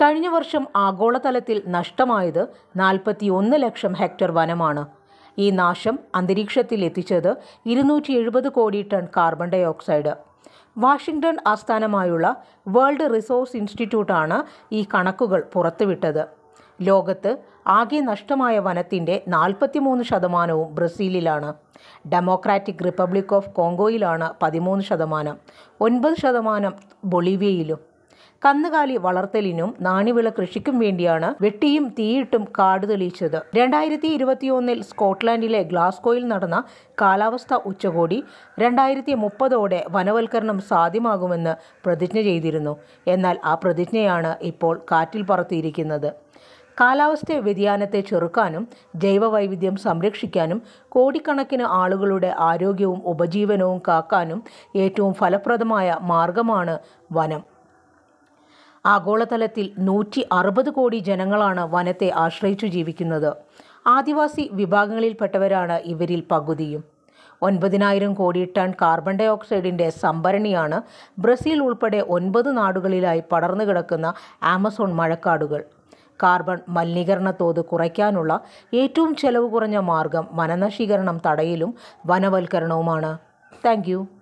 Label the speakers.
Speaker 1: കഴിഞ്ഞ വർഷം ആഗോളതലത്തിൽ നഷ്ടമായത് നാൽപ്പത്തിയൊന്ന് ലക്ഷം ഹെക്ടർ വനമാണ്. ഈ നാശം അന്തരീക്ഷത്തിൽ എത്തിച്ചത് ഇരുന്നൂറ്റി എഴുപത് കോടി ton carbon dioxide Washington ആസ്ഥാനമായുള്ള വേൾഡ് റിസോഴ്സ് ഇൻസ്റ്റിറ്റ്യൂട്ടാണ് ഈ കണക്കുകൾ പുറത്തുവിട്ടത്. ലോകത്ത് ആകെ നഷ്ടമായ വനത്തിന്റെ നാൽപ്പത്തിമൂന്ന് ശതമാനവും ബ്രസീലിലാണ്. ഡെമോക്രാറ്റിക് റിപ്പബ്ലിക് ഓഫ് കോങ്കോയിലാണ് പതിമൂന്ന് ശതമാനം ഒൻപത് ശതമാനം ബൊളീവിയയിലും. കന്നുകാലി വളർത്തലിനും നാണ്യവിള കൃഷിക്കും വേണ്ടിയാണ് വെട്ടിയും തീയിട്ടും കാട് തെളിയിച്ചത്. രണ്ടായിരത്തി ഇരുപത്തിയൊന്നിൽ സ്കോട്ട്ലാൻഡിലെ ഗ്ലാസ്കോയിൽ നടന്ന കാലാവസ്ഥ ഉച്ചകോടി രണ്ടായിരത്തി മുപ്പതോടെ വനവൽക്കരണം സാധ്യമാകുമെന്ന് പ്രതിജ്ഞ ചെയ്തിരുന്നു. എന്നാൽ ആ പ്രതിജ്ഞയാണ് ഇപ്പോൾ കാറ്റിൽ പറത്തിയിരിക്കുന്നത്. കാലാവസ്ഥ വ്യതിയാനത്തെ ചെറുക്കാനും ജൈവവൈവിധ്യം സംരക്ഷിക്കാനും കോടിക്കണക്കിന് ആളുകളുടെ ആരോഗ്യവും ഉപജീവനവും കാക്കാനും ഏറ്റവും ഫലപ്രദമായ മാർഗമാണ് വനം. ആഗോളതലത്തിൽ നൂറ്റി അറുപത് കോടി ജനങ്ങളാണ് വനത്തെ ആശ്രയിച്ചു ജീവിക്കുന്നത്. ആദിവാസി വിഭാഗങ്ങളിൽപ്പെട്ടവരാണ് ഇവരിൽ പകുതിയും. ഒൻപതിനായിരം കോടി ടൺ കാർബൺ ഡൈ ഓക്സൈഡിന്റെ സംഭരണിയാണ് ബ്രസീൽ ഉൾപ്പെടെ ഒൻപത് നാടുകളിലായി പടർന്നു കിടക്കുന്ന ആമസോൺ മഴക്കാടുകൾ. കാർബൺ മലിനീകരണ തോത് കുറയ്ക്കാനുള്ള ഏറ്റവും ചെലവ് കുറഞ്ഞ മാർഗം വനനശീകരണം തടയലും വനവൽക്കരണവുമാണ്. താങ്ക്